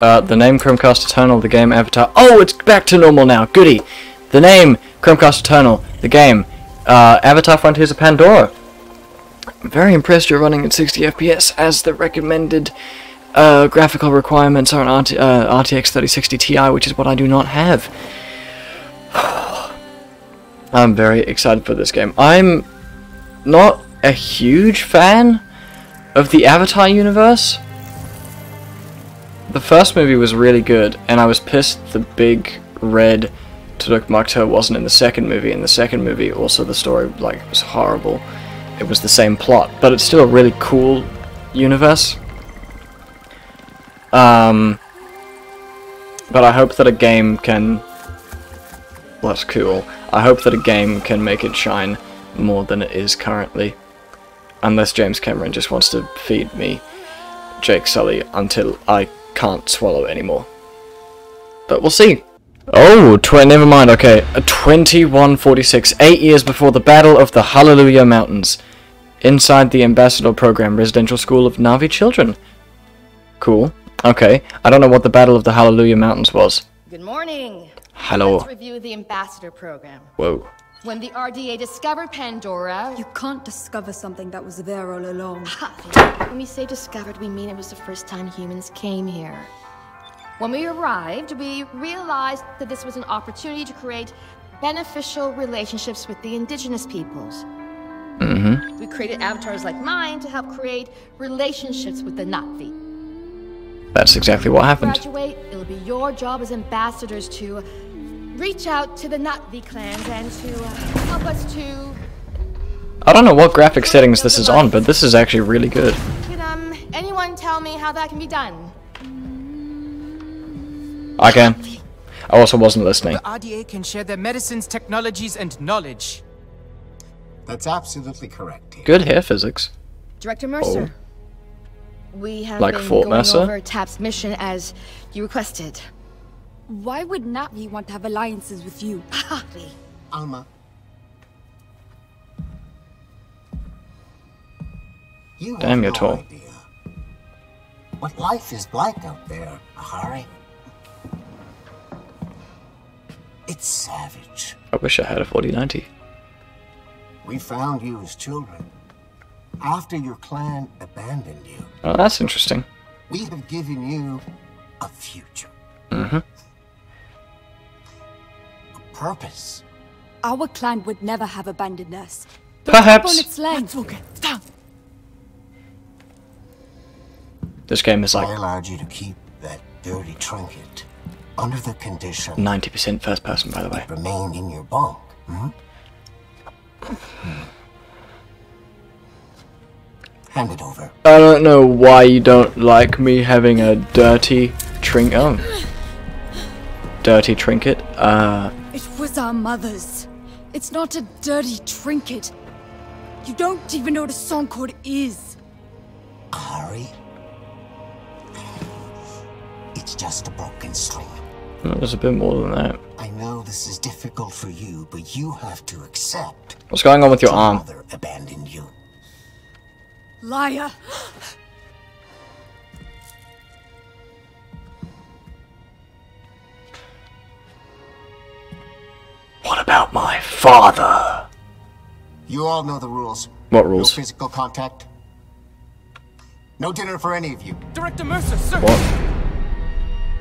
Uh, the name Chromecast Eternal, the game Avatar. Oh, it's back to normal now. Goody. The name Chromecast Eternal, the game uh, Avatar Frontiers of Pandora. I'm very impressed you're running at 60 FPS as the recommended uh, graphical requirements are an RT, uh, RTX 3060 Ti, which is what I do not have. I'm very excited for this game. I'm not a huge fan of the Avatar universe. The first movie was really good, and I was pissed the big red Toruk Makto wasn't in the second movie. In the second movie, also the story like was horrible. It was the same plot, but it's still a really cool universe. Um, but I hope that a game can. Well, that's cool. I hope that a game can make it shine more than it is currently. Unless James Cameron just wants to feed me Jake Sully until I can't swallow anymore. But we'll see. Oh, tw never mind, okay. A 2146, eight years before the Battle of the Hallelujah Mountains. Inside the Ambassador Program Residential School of Navi Children. Cool. Okay, I don't know what the Battle of the Hallelujah Mountains was. Good morning. Hello. Let's review the Ambassador Program. Whoa. When the RDA discovered Pandora... You can't discover something that was there all along. when we say discovered, we mean it was the first time humans came here. When we arrived, we realized that this was an opportunity to create beneficial relationships with the indigenous peoples. Mm-hmm. We created avatars like mine to help create relationships with the Na'vi. That's exactly what happened. Graduate, it'll be your job as ambassadors to reach out to the Na'vi clans and to uh, help us to... I don't know what graphic settings this is on, but this is actually really good. Can um, anyone tell me how that can be done? I can. I also wasn't listening. The RDA can share their medicines, technologies, and knowledge. That's absolutely correct. Here. Good hair physics. Director Mercer. We have Like been Fort going Mercer? over TAP's mission as you requested. Why would Navi want to have alliances with you? Na'vi. Alma. You have Damn, you're no tall. idea what life is like out there, Ahari. It's savage. I wish I had a 4090. We found you as children. After your clan abandoned you, Oh, that's interesting. we have given you a future. Mm-hmm. A purpose. Our clan would never have abandoned us. But up on Perhaps its land. this game is like. I allowed you to keep that dirty trinket under the condition 90% first person, by the way. it remained in your bunk. Hmm? Hand it over. I don't know why you don't like me having a dirty trink. Oh. Dirty trinket. Uh, It was our mother's. It's not a dirty trinket. You don't even know what a song cord is. Ahari? It's just a broken string. there's a bit more than that. I know this is difficult for you, but you have to accept What's going on with your your arm? mother abandoned you. Liar. What about my father? You all know the rules. What rules? No rules? physical contact. No dinner for any of you. Director Mercer, sir! What?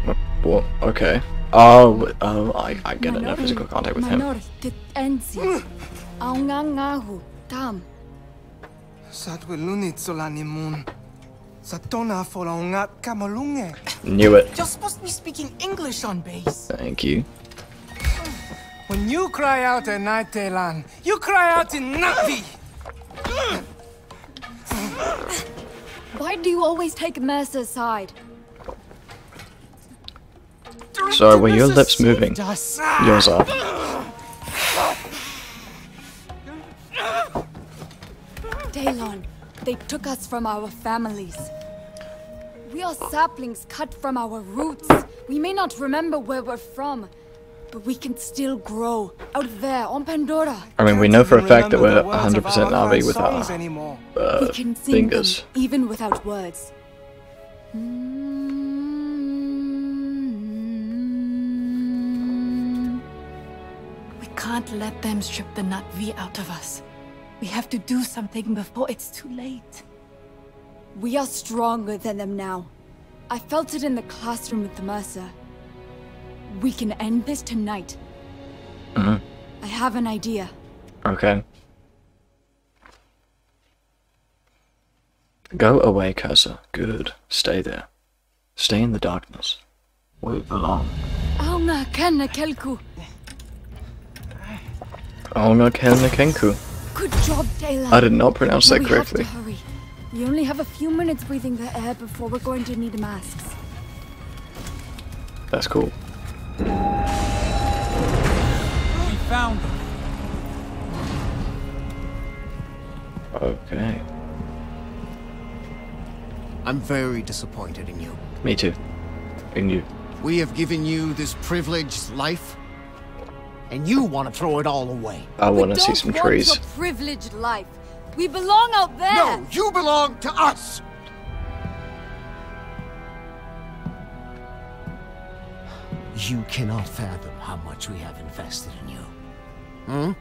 What? what? Okay. Oh, oh, I, I get it. No physical contact with him. Manor tit ensi. Aungangahu tam. Satwilunit solanimun. Satona folaungat kamalunge. Knew it. You're supposed to be speaking English on base. Thank you. When you cry out at night, Naitelan, you cry out in Navi! Why do you always take Mercer's side? Sorry, were your lips moving? us. Yours are. Daylon, they took us from our families. We are saplings cut from our roots. We may not remember where we're from, but we can still grow out there on Pandora. I mean, we know for a fact that we're 100% Navi with our uh, we can fingers. Them, even without words. We can't let them strip the Nat V out of us. We have to do something before it's too late. We are stronger than them now. I felt it in the classroom with the Mercer. We can end this tonight. Mhm. I have an idea. Okay. Go away, Cursor. Good. Stay there. Stay in the darkness. We belong. Auna kana kelku. Onga Kelna Kenku. Good job, Taylor. I did not pronounce that we correctly. have to hurry. We only have a few minutes breathing the air before we're going to need masks. That's cool. We found them. Okay. I'm very disappointed in you. Me too. In you. We have given you this privileged life, and you want to throw it all away. I want to see some want trees. your privileged life. We belong out there. No, you belong to us! You cannot fathom how much we have invested in you. Hmm?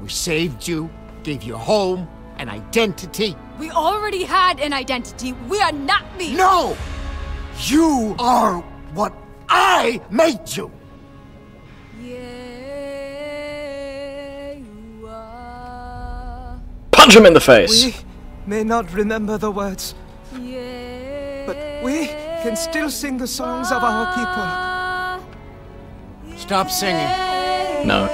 We saved you, gave you a home, an identity. We already had an identity. We are not me. No! You are what I made you! Yeah, you are. Punch him in the face! We may not remember the words, Yeah. But we can still sing the songs of our people. Stop singing. No.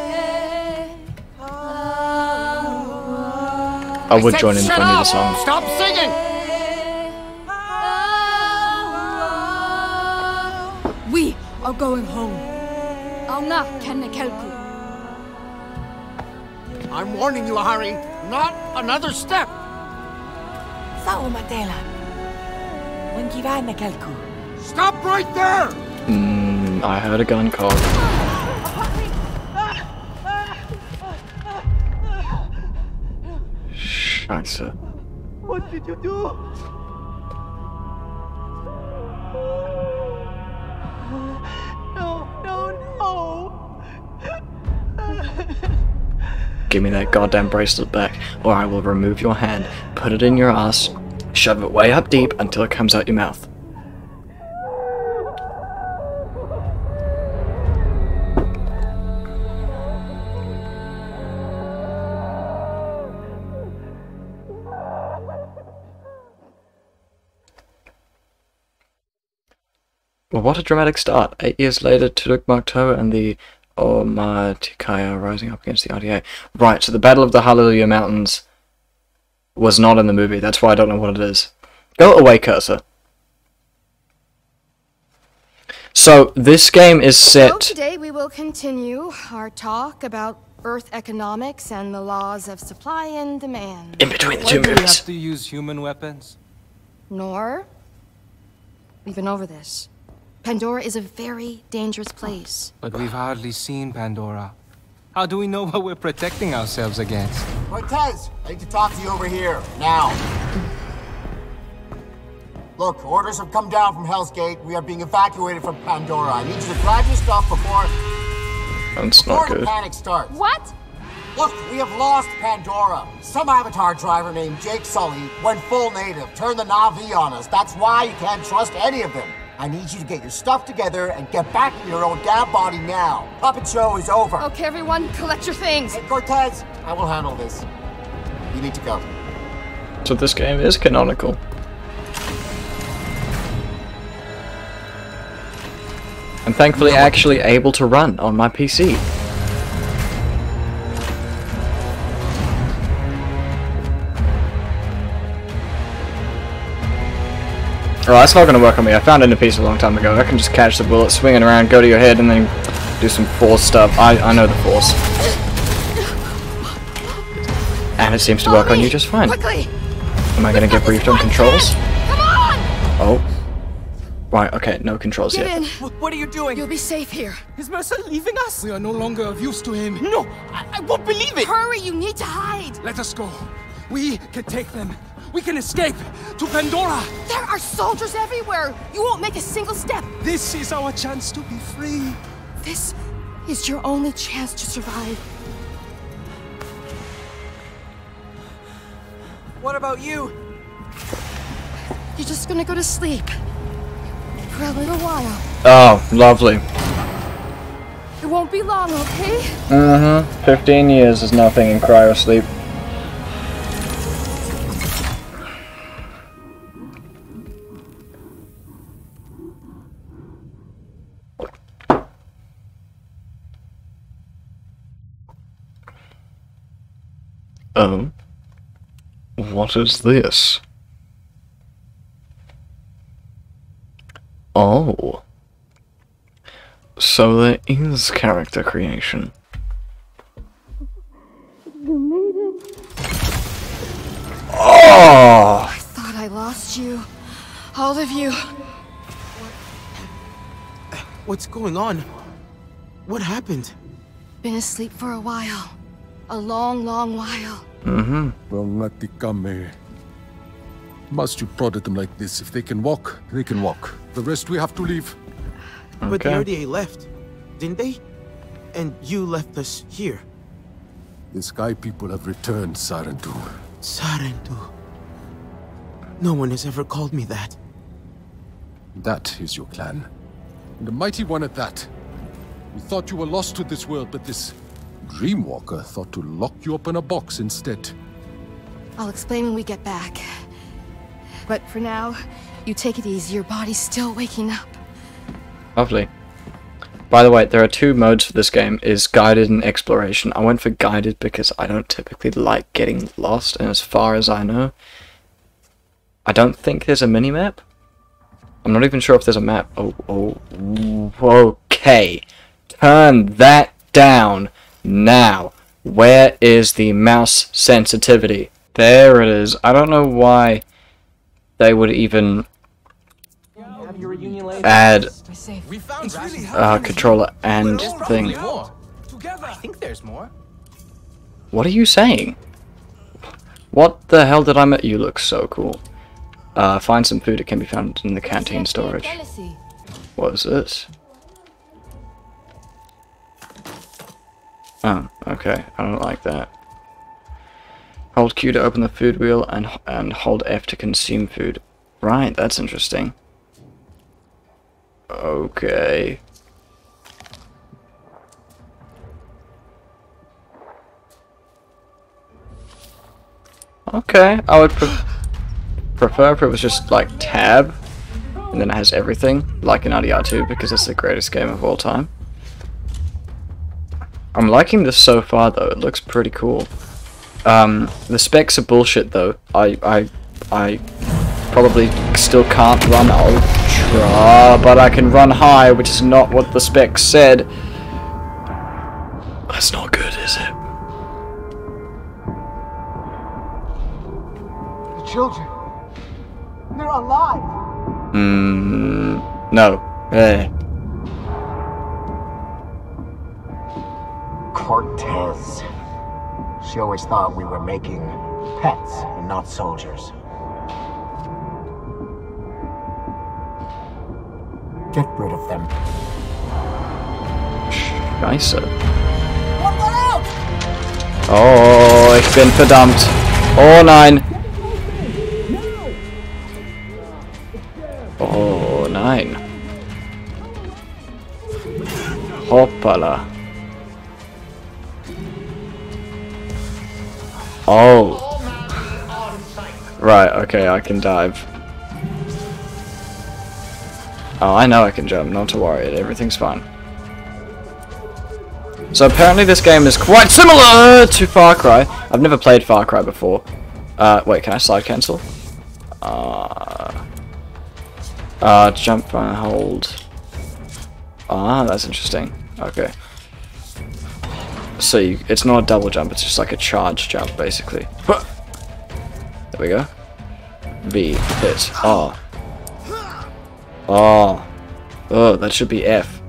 I would said join in if shut I knew the song. Stop singing! We are going home. Auna kenne kelku. I'm warning you, Harry. Not another step. Stop right there! Mm, I heard a gun call. Scheiße. What did you do? No, no, no! Give me that goddamn bracelet back, or I will remove your hand, put it in your ass, shove it way up deep until it comes out your mouth. Well, what a dramatic start. Eight years later, Toruk Makto and the Omatikaya rising up against the RDA. Right, so the Battle of the Hallelujah Mountains was not in the movie. That's why I don't know what it is. Go away, cursor. So, this game is So set... today we will continue our talk about Earth economics and the laws of supply and demand. in between the Why two do we have to use human weapons? Nor, we've been over this. Pandora is a very dangerous place. But we've hardly seen Pandora. How do we know what we're protecting ourselves against? Cortez, I need to talk to you over here, now. Look, orders have come down from Hell's Gate. We are being evacuated from Pandora. I need you to grab your stuff before, That's before not the good. panic starts. What? Look, we have lost Pandora. Some avatar driver named Jake Sully went full native, turned the Navi on us. That's why you can't trust any of them. I need you to get your stuff together and get back in your own damn body now. Puppet show is over. Okay, everyone, collect your things. Hey, Cortez, I will handle this. You need to go. So this game is canonical. I'm thankfully actually able to run on my PC. Oh, that's not gonna work on me. I found it in a piece a long time ago. I can just catch the bullet, swing it around, go to your head, and then do some force stuff. I, I know the force. And it seems to work on you just fine. Quickly! Am I gonna get briefed on controls? Come on! Oh. Right, okay, no controls Get yet. in. What are you doing? You'll be safe here. Is Mercer leaving us? We are no longer of use to him. No, I, I won't believe it. Hurry, you need to hide. Let us go. We can take them. We can escape to Pandora. There are soldiers everywhere. You won't make a single step. This is our chance to be free. This is your only chance to survive. What about you? You're just gonna go to sleep. For a little while. Oh, lovely. It won't be long, okay? Mm-hmm. 15 years is nothing in cryo Oh. What is this? Oh. So there is character creation. You made it. Oh! I thought I lost you. All of you. What's going on? What happened? Been asleep for a while. A long, long while. Mm-hmm. Rangatikame. Must you prodded them like this? If they can walk, they can walk. The rest we have to leave. But the Okay. RDA left, didn't they? And you left us here. The Sky People have returned, Sarentu. Sarentu. No one has ever called me that. That is your clan. And a mighty one at that. We thought you were lost to this world, but this Dreamwalker thought to lock you up in a box instead. I'll explain when we get back. But for now, you take it easy. Your body's still waking up. Lovely. By the way, there are two modes for this game, is guided and exploration. I went for guided because I don't typically like getting lost, and as far as I know, I don't think there's a mini-map. I'm not even sure if there's a map. Oh, oh, okay. Turn that down now. Where is the mouse sensitivity? There it is. I don't know why they would even add We uh, controller and thing. I think there's more. What are you saying? What the hell did I met? You look so cool. Uh, find some food. It can be found in the canteen storage. What is this? Oh, okay. I don't like that. Hold Q to open the food wheel and and hold F to consume food. Right, that's interesting. Okay. Okay, I would pre prefer if it was just like tab, and then it has everything, like in RDR2, because it's the greatest game of all time. I'm liking this so far though, it looks pretty cool. Um, the specs are bullshit though. I, I, I probably still can't run ultra, but I can run high, which is not what the specs said. That's not good, is it? The children. They're alive. Mm, no. Eh. Cortez. She always thought we were making pets and not soldiers. Get rid of them. Scheiße. Oh, ich bin verdammt. Oh nein. Oh nein. Hoppala. Oh. Right, okay, I can dive. Oh, I know I can jump, not to worry, everything's fine. So apparently this game is quite similar to Far Cry. I've never played Far Cry before. Uh, wait, can I slide cancel? Uh, uh, jump and hold. Ah, that's interesting. Okay. So you, it's not a double jump, it's just like a charge jump, basically. There we go. V, hit, R. Oh. Oh, that should be F.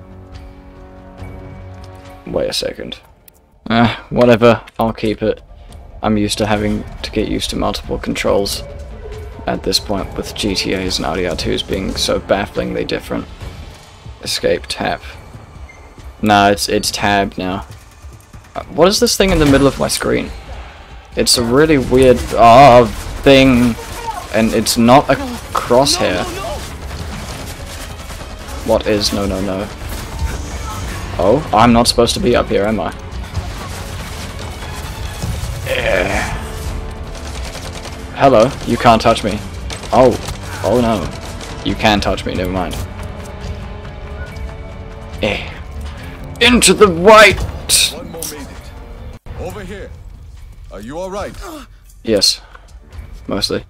Wait a second. Eh, whatever, I'll keep it. I'm used to having to get used to multiple controls at this point with GTAs and RDR2s being so bafflingly different. Escape, tap. No, it's it's tabbed now. What is this thing in the middle of my screen? It's a really weird uh, thing, and it's not a crosshair. What is no no no? Oh, I'm not supposed to be up here, am I? Eh. Hello, you can't touch me. Oh, oh no. You can touch me, never mind. Eh. Into the right! Over here. Are you alright? Yes. Mostly.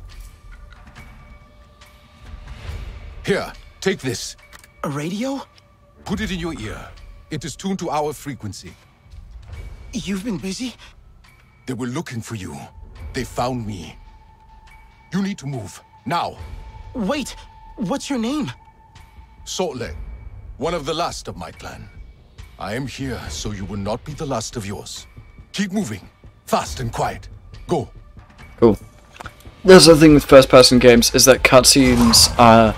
Here, take this. A radio? Put it in your ear. It is tuned to our frequency. You've been busy? They were looking for you. They found me. You need to move. Now. Wait, what's your name? Sotlek. One of the last of my clan. I am here so you will not be the last of yours. Keep moving. Fast and quiet. Go. Cool. There's the thing with first-person games is that cutscenes are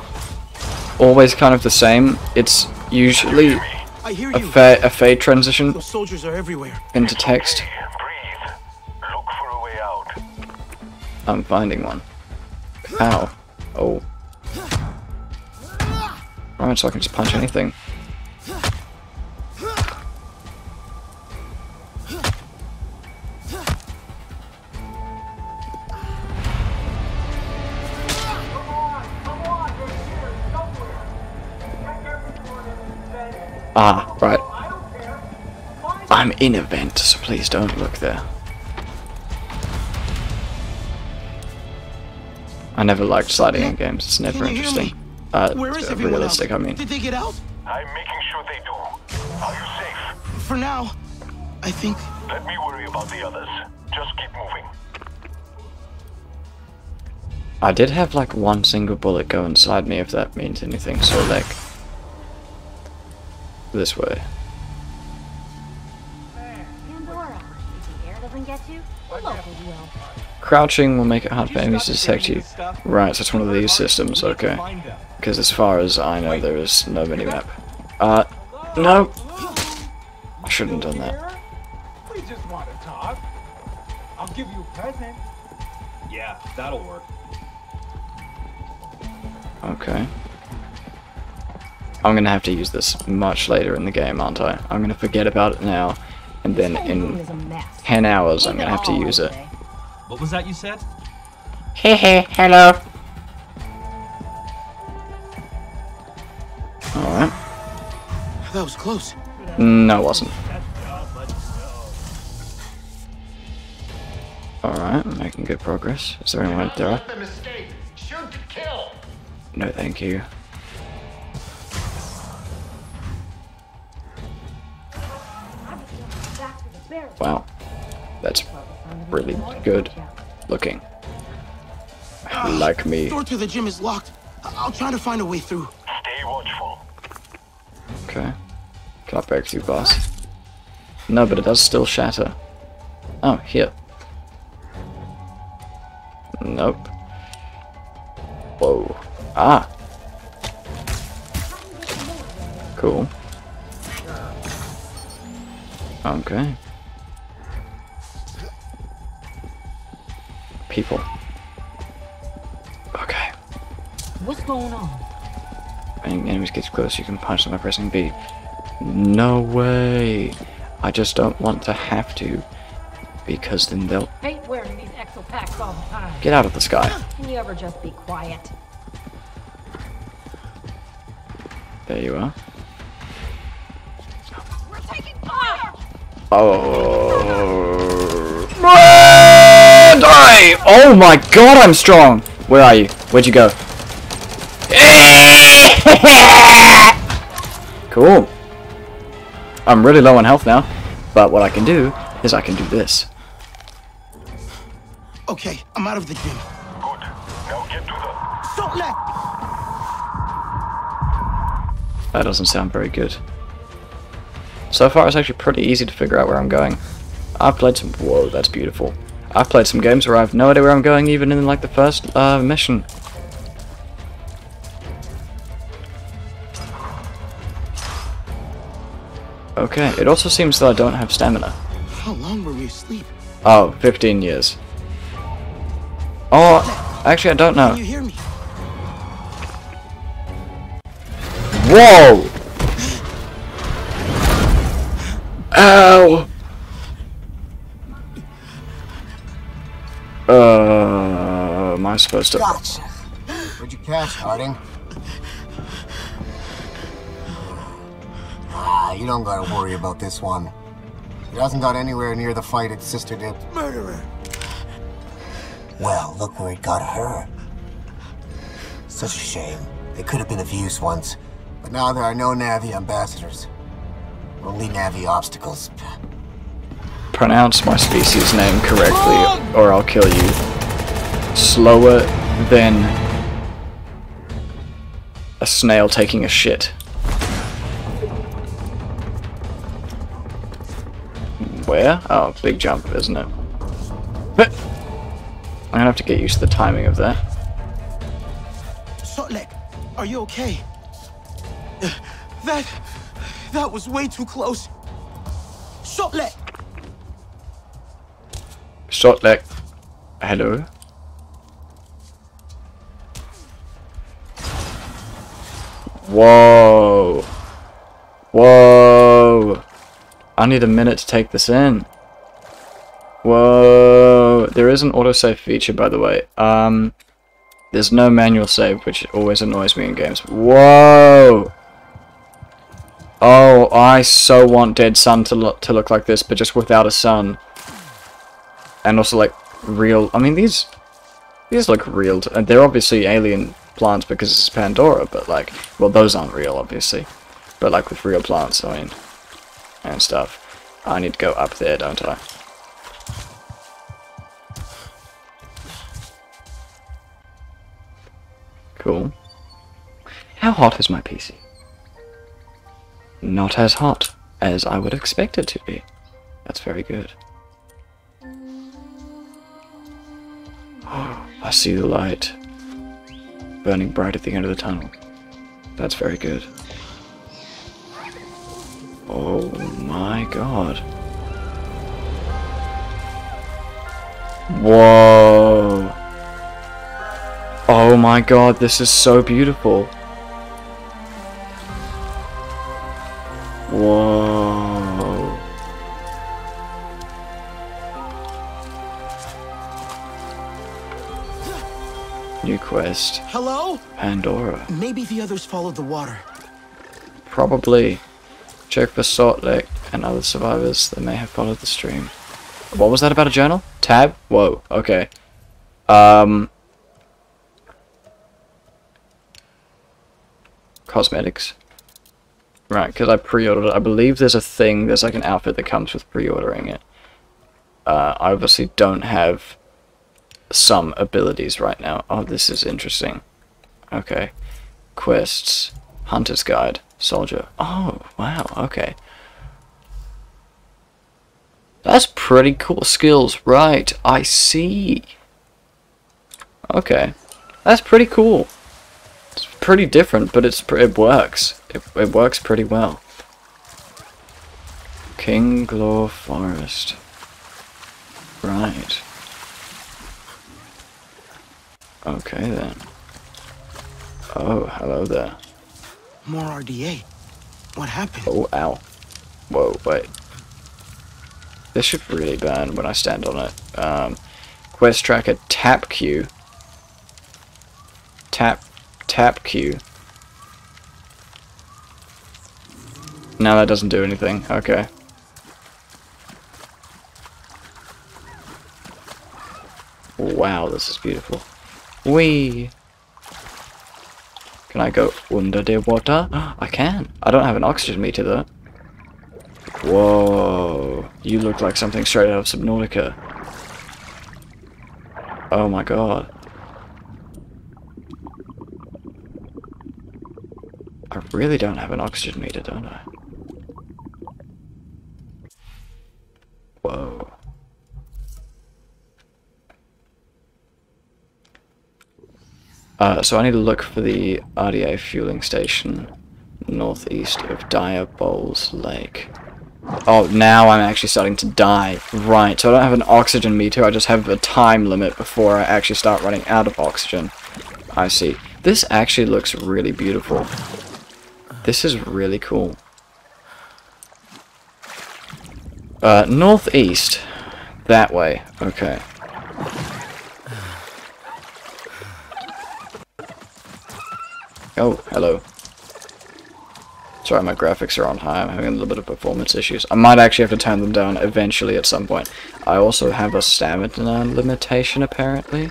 always kind of the same. It's usually I hear a you. fa a fade transition Those soldiers are everywhere. into text. Breathe. Look for a way out. I'm finding one. Ow. Oh. Alright, so I can just punch anything. Ah, right. I'm in a vent, so please don't look there. I never liked sliding in games. It's never Can you hear interesting. Uh, Where is uh, everyone realistic, else? I mean. Did they get out? I'm making sure they do. Are you safe? For now, I think. Let me worry about the others. Just keep moving. I did have like one single bullet go inside me, if that means anything. So like, locals way. Crouching will make it hard for enemies to detect you. Right, so it's one of these systems, okay. Because as far as I know, there is no minimap. Uh, no. I shouldn't have done that. We just want to talk. I'll give you a present. Yeah, that'll work. Okay. I'm gonna have to use this much later in the game, aren't I? I'm gonna forget about it now, and then This whole room in is a mess. 10 hours I'm gonna have to use it. What was that you said? Hey, hey, hello. Alright. That was close. No, it wasn't. Alright, making good progress. Is there anyone up there? Let them escape. Shoot to kill. No, thank you. Wow. That's really good looking. Like me. The Door to the gym is locked. I- I'll try to find a way through. Stay watchful. Okay. Can I break through glass? No, but it does still shatter. Oh, here. Nope. Whoa. Ah. Cool. Okay. People. Okay. What's going on? When enemies get close, you can punch them by pressing B. No way! I just don't want to have to, because then they'll Hate wearing these exo packs all the time. get out of the sky. Can you ever just be quiet? There you are. We're taking fire! Oh. Oh my god, I'm strong! Where are you? Where'd you go? cool. I'm really low on health now, but what I can do is I can do this. Okay, I'm out of the gym. Good. Now get to the... Don't let. That doesn't sound very good. So far, it's actually pretty easy to figure out where I'm going. I've played some. Whoa, that's beautiful. I've played some games where I have no idea where I'm going, even in like the first uh, mission. Okay, it also seems that I don't have stamina. How long were we asleep? Oh, 15 years. Oh, actually I don't know. Can you hear me? Whoa! Ow! I supposed to? Gotcha. Where'd you catch, Harding? Ah, you don't gotta worry about this one. It hasn't got anywhere near the fight its sister did. Murderer. Well, look where it got her. Such a shame. They could have been of use once, but now there are no Navi ambassadors. Only Navi obstacles. Pronounce my species name correctly, or I'll kill you. Slower than a snail taking a shit. Where? Oh, big jump, isn't it? I'm gonna have to get used to the timing of that. Sotlek, are you okay? That... that was way too close. Sotlek! Shot leg. Hello? Whoa. Whoa. I need a minute to take this in. Whoa. There is an autosave feature, by the way. Um, there's no manual save, which always annoys me in games. Whoa. Oh, I so want Dead Sun to look, to look like this, but just without a sun. And also, like, real... I mean, these... These look real. And they're obviously alien plants because it's Pandora, but, like... Well, those aren't real, obviously. But, like, with real plants, I mean... And stuff. I need to go up there, don't I? Cool. How hot is my PC? Not as hot as I would expect it to be. That's very good. I see the light burning bright at the end of the tunnel. That's very good. Oh my god. Whoa. Oh my god, this is so beautiful. Whoa. New quest. Hello? Pandora. Maybe the others followed the water. Probably. Check for Sotlek and other survivors that may have followed the stream. What was that about a journal? Tab? Whoa, okay. Um... Cosmetics. Right, because I pre-ordered it. I believe there's a thing, there's like an outfit that comes with pre-ordering it. Uh, I obviously don't have some abilities right now. Oh, this is interesting. Okay. Quests. Hunter's Guide. Soldier. Oh, wow, okay. That's pretty cool skills. Right, I see. Okay. That's pretty cool. It's pretty different, but it's it works. It, it works pretty well. Kinglor Forest. Right. Okay then. Oh, hello there. More RDA. What happened? Oh, ow. Whoa, wait. This should really burn when I stand on it. Um, quest tracker tap Q. Tap, tap Q. Now that doesn't do anything. Okay. Wow, this is beautiful. Wee. Can I go under the water? I can. I don't have an oxygen meter though. Whoa. You look like something straight out of Subnautica. Oh my god. I really don't have an oxygen meter, don't I? Whoa. Uh, so I need to look for the RDA fueling station northeast of Diabol's Lake. Oh, now I'm actually starting to die. Right, so I don't have an oxygen meter, I just have a time limit before I actually start running out of oxygen. I see. This actually looks really beautiful. This is really cool. Uh, northeast. That way. Okay. Oh, hello. Sorry, my graphics are on high. I'm having a little bit of performance issues. I might actually have to turn them down eventually at some point. I also have a stamina limitation, apparently.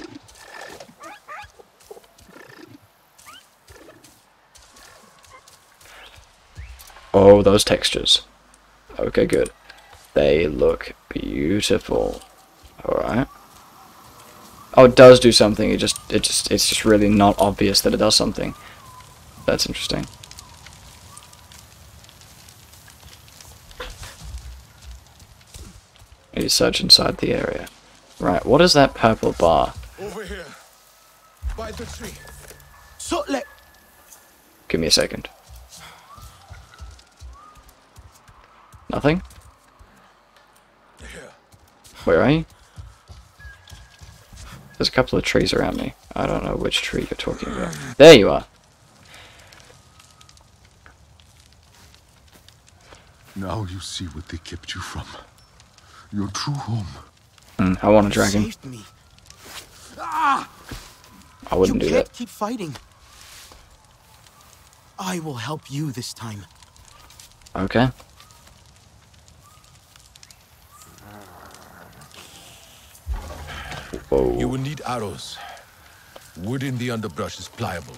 Oh, those textures. Okay, good. They look beautiful. Alright. Oh, it does do something. It just, it just, it's just really not obvious that it does something. That's interesting. Maybe search inside the area. Right, what is that purple bar? Over here. By the tree. So let Give me a second. Nothing? Where are you? There's a couple of trees around me. I don't know which tree you're talking about. There you are. Now you see what they kept you from. Your true home. Mm, I want a dragon. saved me. Ah! I wouldn't you do can't that. keep fighting. I will help you this time. Okay. Whoa. You will need arrows. Wood in the underbrush is pliable.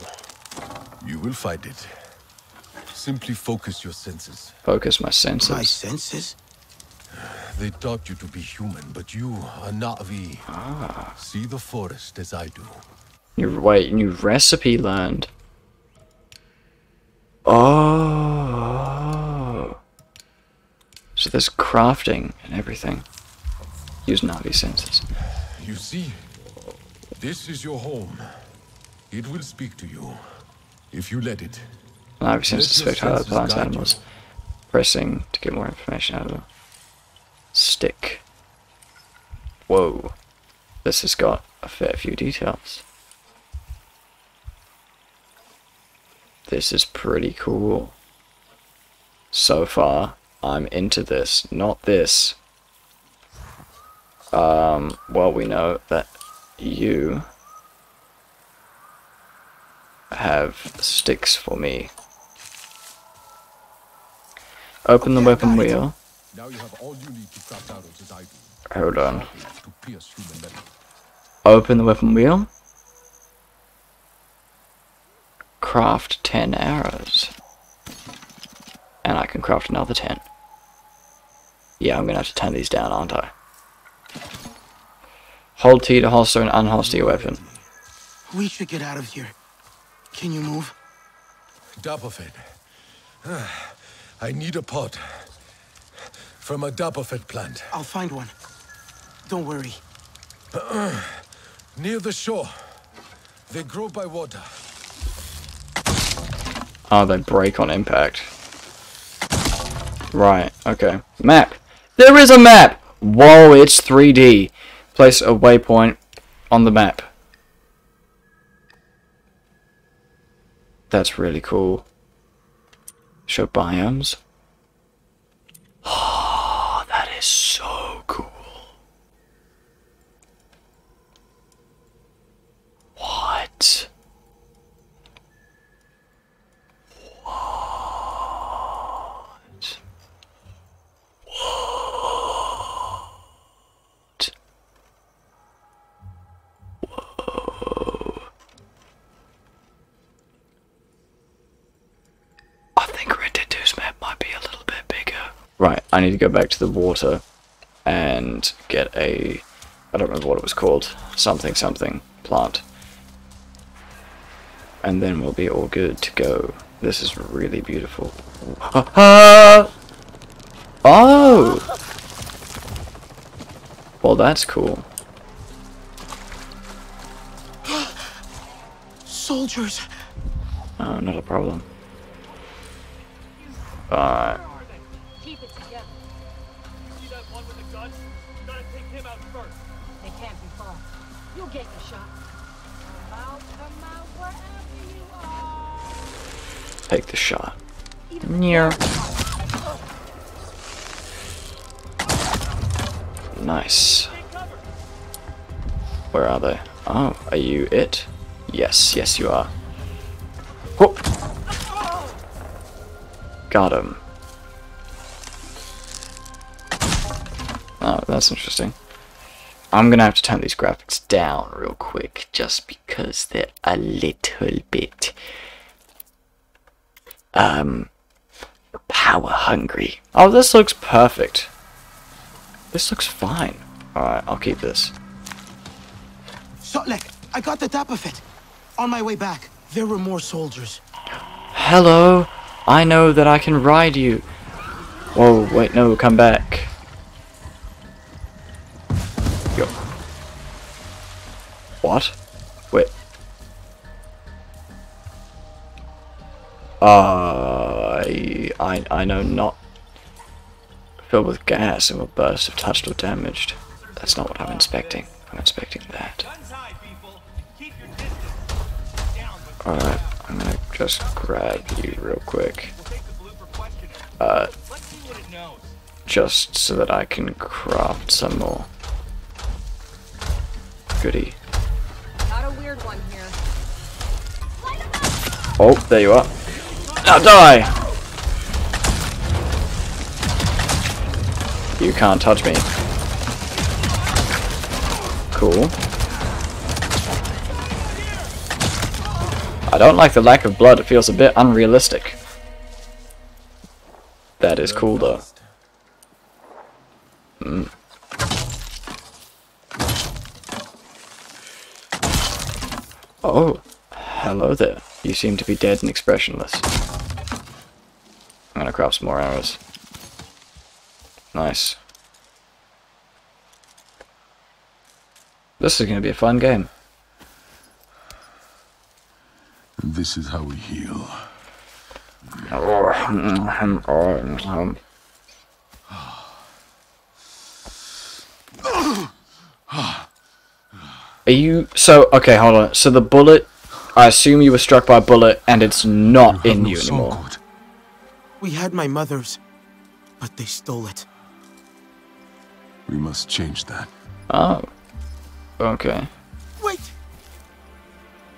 You will find it. Simply focus your senses. Focus my senses. My senses? They taught you to be human, but you are Na'vi. Ah. See the forest as I do. New wait, new recipe learned. Oh. So there's crafting and everything. Use Navi senses. You see, this is your home. It will speak to you, if you let it. Let your detect how senses plants animals. Pressing to get more information out of them. Stick. Whoa. This has got a fair few details. This is pretty cool. So far, I'm into this. Not this. Um, well, we know that you have sticks for me. Open the weapon wheel. Now you have all you need to craft arrows as I do. Hold on. To pierce human metal. Open the weapon wheel. Craft 10 arrows. And I can craft another 10. Yeah, I'm gonna have to turn these down, aren't I? Hold T to holster and unholster your weapon. We should get out of here. Can you move? Dapofed. I need a pot. From a Dapofed plant. I'll find one. Don't worry. Near the shore. They grow by water. Oh, they break on impact. Right, okay. Map! There is a map! Whoa, it's 3D. Place a waypoint on the map. That's really cool. Show biomes. Oh, that is so cool. What? What? What? Whoa. I think Red Dead 2's map might be a little bit bigger. Right, I need to go back to the water and get a... I don't remember what it was called. Something something plant. And then we'll be all good to go. This is really beautiful. oh! Well, that's cool. Soldiers! Oh, not a problem. Alright. Take the shot. Near. Nice. Where are they? Oh, are you it? Yes, yes you are. Whoop. Got him. Oh, that's interesting. I'm gonna have to turn these graphics down real quick, just because they're a little bit, um, power hungry. Oh, this looks perfect. This looks fine. Alright, I'll keep this. Sotlek, I got the top of it. On my way back, there were more soldiers. Hello, I know that I can ride you. Whoa, wait, no, come back. Yo. What? Wait. Uh, I, I, I know not. Filled with gas and will burst if touched or damaged. That's not what I'm inspecting. I'm inspecting that. Alright, I'm gonna just grab you real quick. Uh, just so that I can craft some more. Goody. Got a weird one here. Oh, there you are. Now die! You can't touch me. Cool. I don't like the lack of blood, it feels a bit unrealistic. That is cool though. Hmm. Oh, hello there. You seem to be dead and expressionless. I'm gonna craft some more arrows. Nice. This is gonna be a fun game. This is how we heal. Are you so okay? Hold on. So the bullet, I assume you were struck by a bullet, and it's not in you anymore. We had my mother's, but they stole it. We must change that. Oh. Okay. Wait!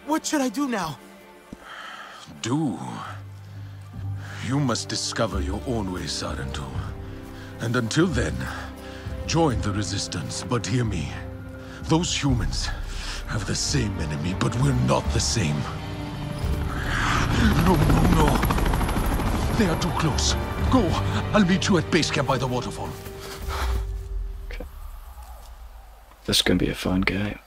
What should I do now? Do. You must discover your own way, Sarentu. And until then, join the Resistance. But hear me. Those humans have the same enemy, but we're not the same. No, no, no. They are too close. Go. I'll meet you at base camp by the waterfall. Okay. This is gonna be a fun game.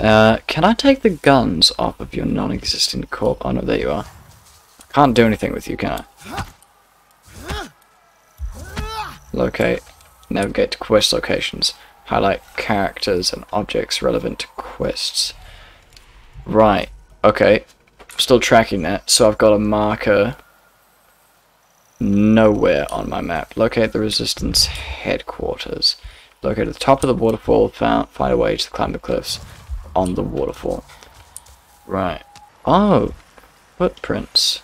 Uh, can I take the guns off of your non-existent corp? Oh no, there you are. I can't do anything with you, can I? Locate. Navigate to quest locations. Highlight characters and objects relevant to quests. Right. Okay. Still tracking that, so I've got a marker nowhere on my map. Locate the Resistance headquarters. Locate at the top of the waterfall. Found, find a way to climb the cliffs on the waterfall. Right. Oh, footprints.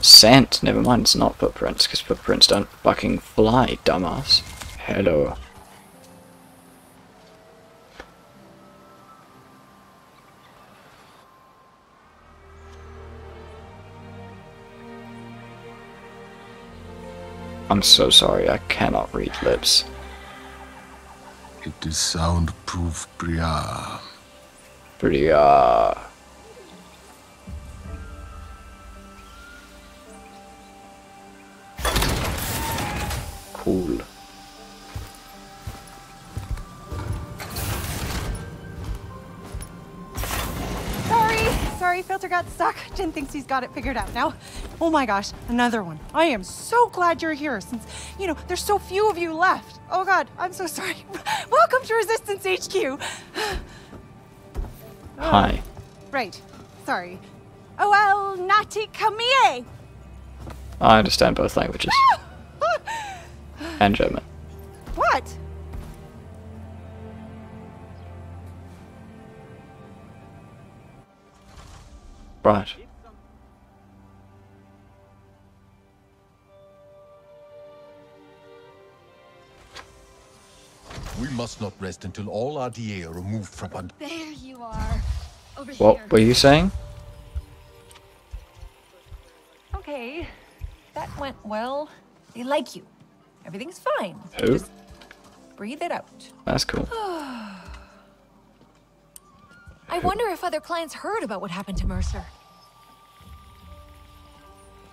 Scent. Never mind, it's not footprints, because footprints don't fucking fly, dumbass. Hello. I'm so sorry, I cannot read lips. It is soundproof, Bria. Pretty, Thinks he's got it figured out now. Oh my gosh, another one. I am so glad you're here since, you know, there's so few of you left. Oh god, I'm so sorry. Welcome to Resistance HQ. Hi. Right, sorry. Oh, well, ngati kameie. I understand both languages. and German. What? Right. Must not rest until all RDA are removed from Pand- There you are. Over What here. were you saying? Okay, that went well. They like you. Everything's fine. Who? Just breathe it out. That's cool. I wonder if other clients heard about what happened to Mercer.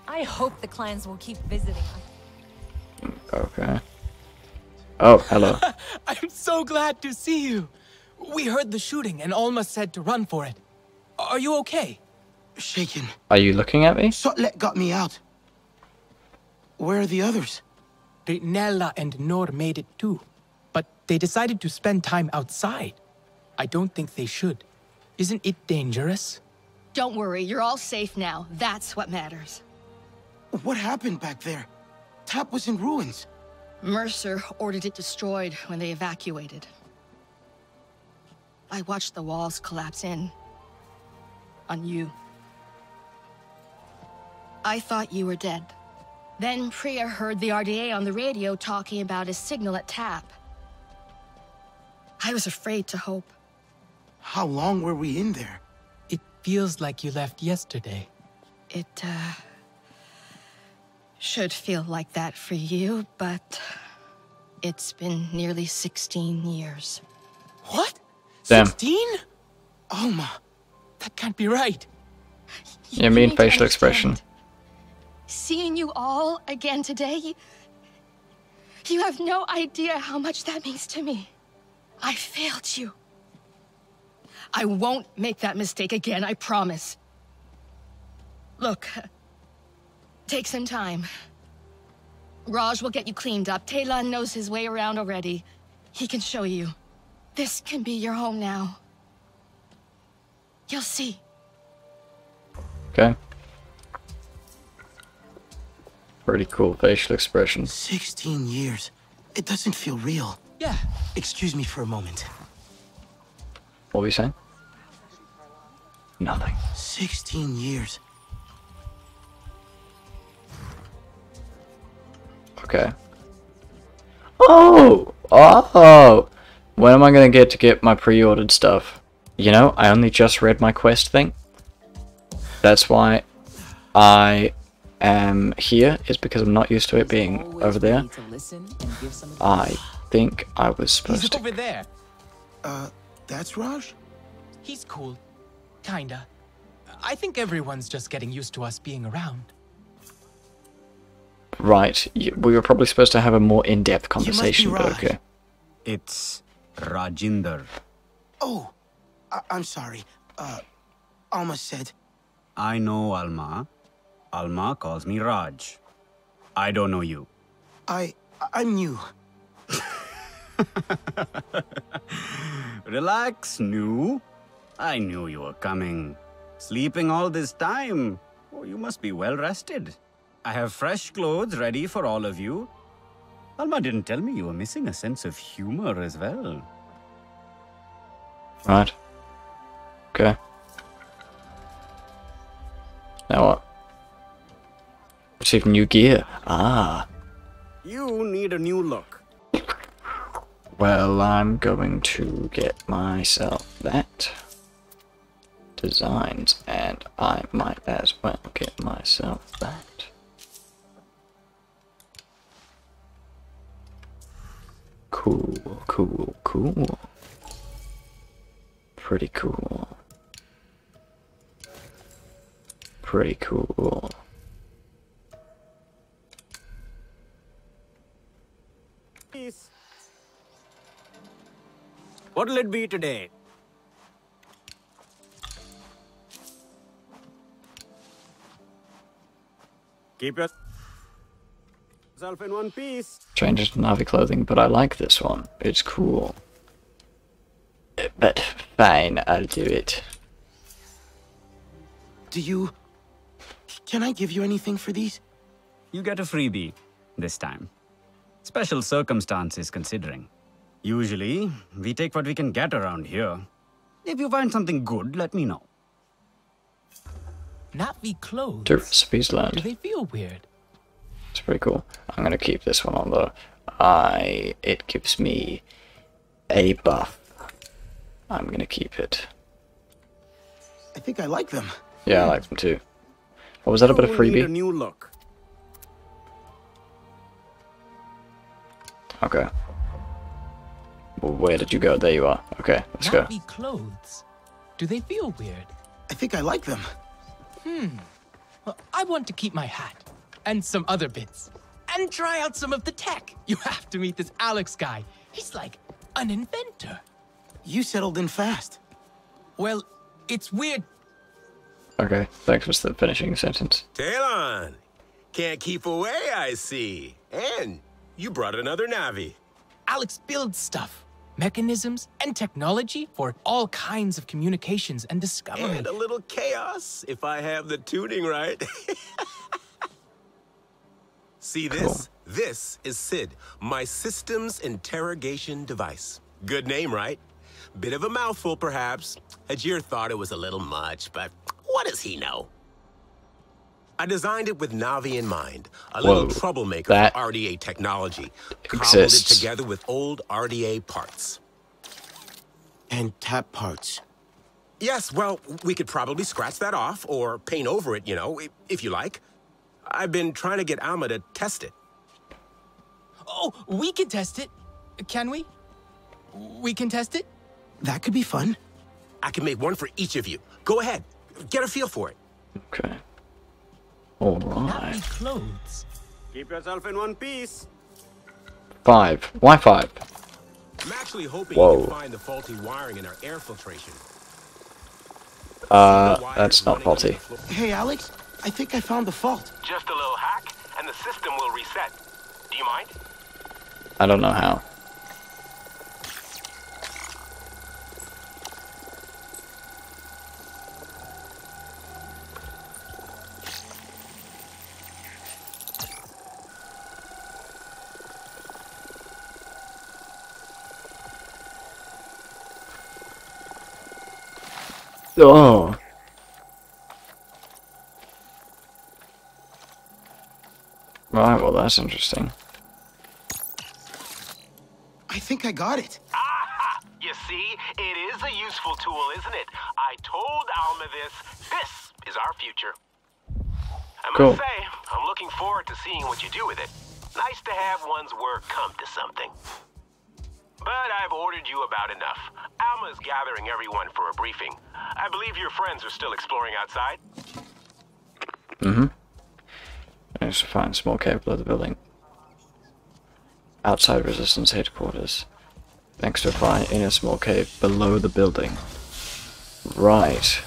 I hope the clients will keep visiting us. Okay. Oh, hello. I'm so glad to see you. We heard the shooting and Alma said to run for it. Are you okay? Shaken. Are you looking at me? Sotlek got me out. Where are the others? Nella and Nor made it too. But they decided to spend time outside. I don't think they should. Isn't it dangerous? Don't worry, you're all safe now. That's what matters. What happened back there? Tap was in ruins. Mercer ordered it destroyed when they evacuated. I watched the walls collapse in. On you. I thought you were dead. Then Priya heard the RDA on the radio talking about a signal at Tap. I was afraid to hope. How long were we in there? It feels like you left yesterday. It, uh... Should feel like that for you, but... It's been nearly 16 years. What? Damn. 16? Alma. That can't be right. You mean need to facial expression. Seeing you all again today, you have no idea how much that means to me. I failed you. I won't make that mistake again, I promise. Look, take some time. Raj will get you cleaned up. Talon knows his way around already. He can show you. This can be your home now. You'll see. Okay. Pretty cool facial expression. 16 years. It doesn't feel real. Yeah. Excuse me for a moment. What were you saying? Nothing. 16 years. Okay. Oh! Oh! When am I gonna get to get my pre-ordered stuff? You know, I only just read my quest thing. That's why I am here, is because I'm not used to it being over there. I think I was supposed He's to. over there. Uh, that's Raj? He's cool. Kinda. I think everyone's just getting used to us being around. Right, we were probably supposed to have a more in-depth conversation, but Raj. okay. It's Rajinder. Oh, I- I'm sorry. Uh, Alma said. I know Alma. Alma calls me Raj. I don't know you. I. I'm new. Relax, new. I knew you were coming. Sleeping all this time. Oh, you must be well rested. I have fresh clothes ready for all of you. Alma didn't tell me you were missing a sense of humor as well. Right. Okay. Now what? Receive new gear. Ah. You need a new look. Well, I'm going to get myself that designs, and I might as well get myself that. Cool, cool, cool. Pretty cool. Pretty cool. Peace. What'll it be today? Keep your- yourself in one piece. Change it to Na'vi clothing, but I like this one. It's cool. But fine, I'll do it. Do you... Can I give you anything for these? You get a freebie this time. Special circumstances considering. Usually, we take what we can get around here. If you find something good, let me know. Na'vi clothes. Two recipes Do learned. they feel weird? It's pretty cool. I'm gonna keep this one on though. I it gives me a buff. I'm gonna keep it. I think I like them. Yeah, I like them too. What was that a bit of You need a freebie? new look. Okay. Well, where did you go? There you are. Okay, let's go. Na'vi clothes. Do they feel weird? I think I like them. Hmm. Well, I want to keep my hat and some other bits and try out some of the tech. You have to meet this Alex guy. He's like an inventor. You settled in fast. Well, it's weird. Okay, thanks for the finishing the sentence. Talon! Can't keep away, I see. And you brought another Na'vi. Alex builds stuff, mechanisms, and technology for all kinds of communications and discovery. And a little chaos, if I have the tuning right. See this? This is SID, my systems interrogation device. Good name, right? Bit of a mouthful, perhaps. Ajir thought it was a little much, but what does he know? I designed it with Na'vi in mind, a little troublemaker that for RDA technology. Cobbled it together with old RDA parts. And tap parts. Yes, well, we could probably scratch that off or paint over it, you know, if you like. I've been trying to get Alma to test it. Oh, we can test it. Can we? We can test it? That could be fun. I can make one for each of you. Go ahead, get a feel for it. Okay. Alright. clothes. Keep yourself in one piece. Five. Why five? I'm actually hoping Whoa. you can find the faulty wiring in our air filtration. Uh, that's not faulty. Hey, Alex, I think I found the fault. Just a little hack, and the system will reset. Do you mind? I don't know how. Oh. Right, well that's interesting. I think I got it. Aha! You see, it is a useful tool, isn't it? I told Alma this. This is our future. I must say, I'm looking forward to seeing what you do with it. Nice to have one's work come to something. But I've ordered you about enough. Alma's gathering everyone for a briefing. I believe your friends are still exploring outside. I just find a small cave below the building. Outside Resistance headquarters. Thanks to a find in a small cave below the building. Right.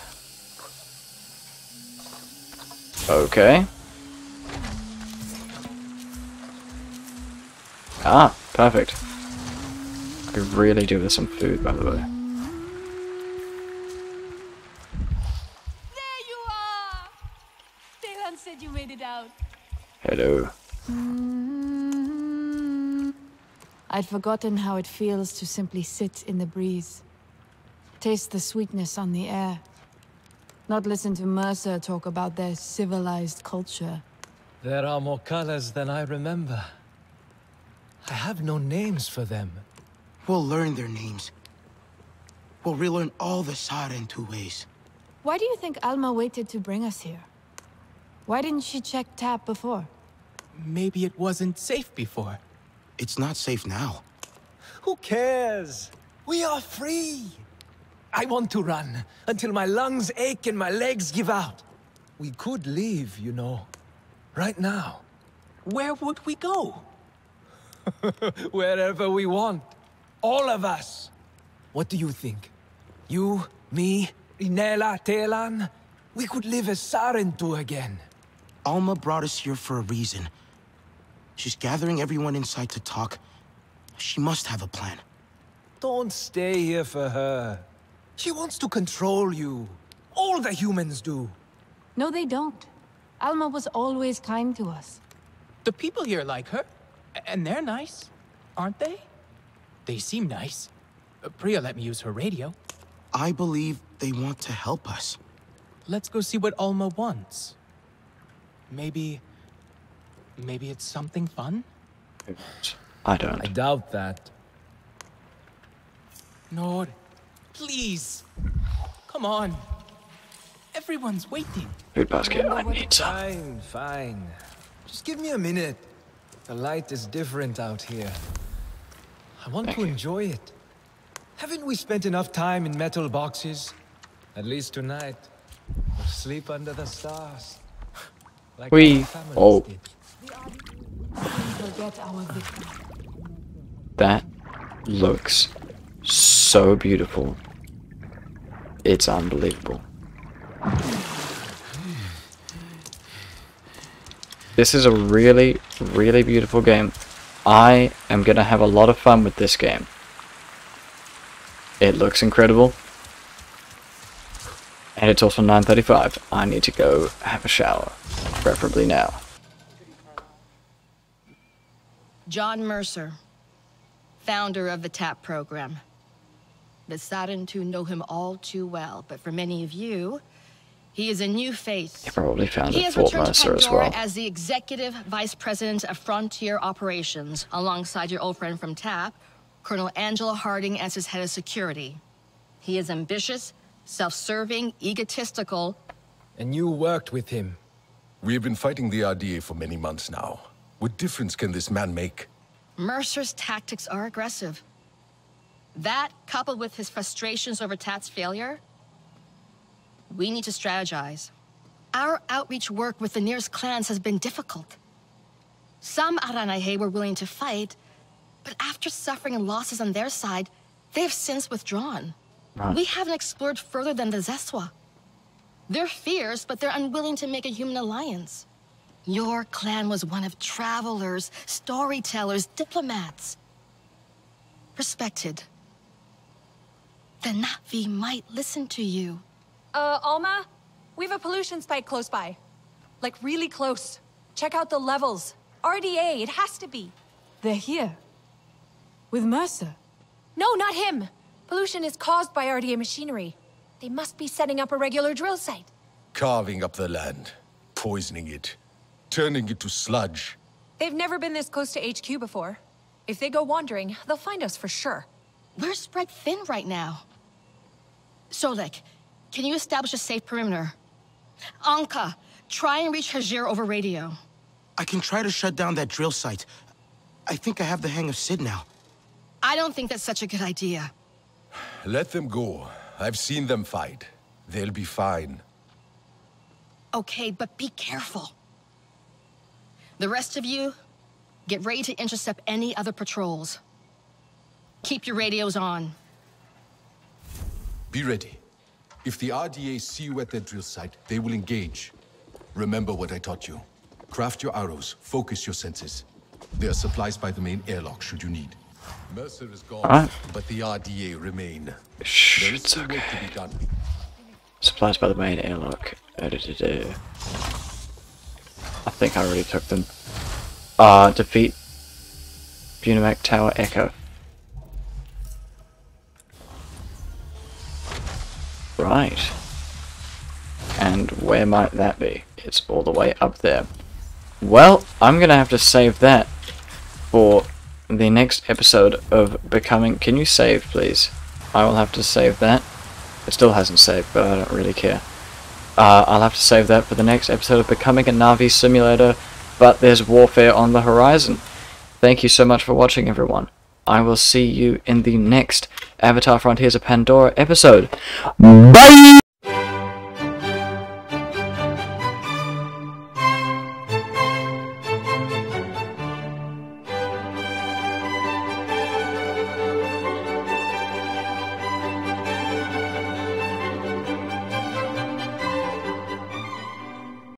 Okay. Ah, perfect. I could really do with some food, by the way. Hello. Mm-hmm. I'd forgotten how it feels to simply sit in the breeze. Taste the sweetness on the air. Not listen to Mercer talk about their civilized culture. There are more colors than I remember. I have no names for them. We'll learn their names. We'll relearn all the Sarentu ways. Why do you think Alma waited to bring us here? Why didn't she check Tap before? Maybe it wasn't safe before. It's not safe now. Who cares? We are free. I want to run until my lungs ache and my legs give out. We could leave, you know. Right now. Where would we go? Wherever we want. All of us. What do you think? You, me, Inela, Telan? We could live as Sarentu again. Alma brought us here for a reason. She's gathering everyone inside to talk. She must have a plan. Don't stay here for her. She wants to control you. All the humans do. No, they don't. Alma was always kind to us. The people here like her, and they're nice, aren't they? They seem nice. Uh, Priya let me use her radio. I believe they want to help us. Let's go see what Alma wants. Maybe. Maybe it's something fun? I don't. I doubt that. Nord, please. Come on. Everyone's waiting. Food basket, I need some. Fine, fine. Just give me a minute. The light is different out here. I want to enjoy it. Haven't we spent enough time in metal boxes? At least tonight. We'll sleep under the stars. Like We our families oh did. That looks so beautiful. It's unbelievable. This is a really, really beautiful game. I am gonna have a lot of fun with this game. It looks incredible. And it's also 9.35. I need to go have a shower. Preferably now. John Mercer, founder of the TAP program. The saddened to know him all too well, but for many of you, he is a new face. You probably found He has Fort returned to Mercer as Pandora well. as the executive vice president of Frontier Operations, alongside your old friend from TAP, Colonel Angela Harding, as his head of security. He is ambitious, self-serving, egotistical, And you worked with him. We have been fighting the RDA for many months now. What difference can this man make? Mercer's tactics are aggressive. That, coupled with his frustrations over TAP's failure, we need to strategize. Our outreach work with the nearest clans has been difficult. Some Aranahe were willing to fight, but after suffering losses on their side, they have since withdrawn. Right. We haven't explored further than the Zeswa. They're fierce, but they're unwilling to make a human alliance. Your clan was one of travelers, storytellers, diplomats. Respected. The Na'vi might listen to you. Uh, Alma? We have a pollution spike close by. Like, really close. Check out the levels. RDA, it has to be. They're here. With Mercer. No, not him. Pollution is caused by RDA machinery. They must be setting up a regular drill site. Carving up the land, poisoning it, turning it to sludge. They've never been this close to HQ before. If they go wandering, they'll find us for sure. We're spread thin right now. Sotlek, can you establish a safe perimeter? Anka, try and reach Hajir over radio. I can try to shut down that drill site. I think I have the hang of Sid now. I don't think that's such a good idea. Let them go. I've seen them fight. They'll be fine. Okay, but be careful. The rest of you, get ready to intercept any other patrols. Keep your radios on. Be ready. If the RDA see you at their drill site, they will engage. Remember what I taught you. Craft your arrows, focus your senses. There are supplies by the main airlock should you need. Mercer is gone, Alright. but the RDA remain. Shh, there is it's still okay. work to be done. Supplies by the main airlock. Da-da-da-da. I think I already took them. Uh, defeat Bunamac Tower Echo. Right. And where might that be? It's all the way up there. Well, I'm gonna have to save that for the next episode of Becoming... Can you save, please? I will have to save that. It still hasn't saved, but I don't really care. Uh, I'll have to save that for the next episode of Becoming a Na'vi Simulator, but there's warfare on the horizon. Thank you so much for watching, everyone. I will see you in the next Avatar Frontiers of Pandora episode. Bye!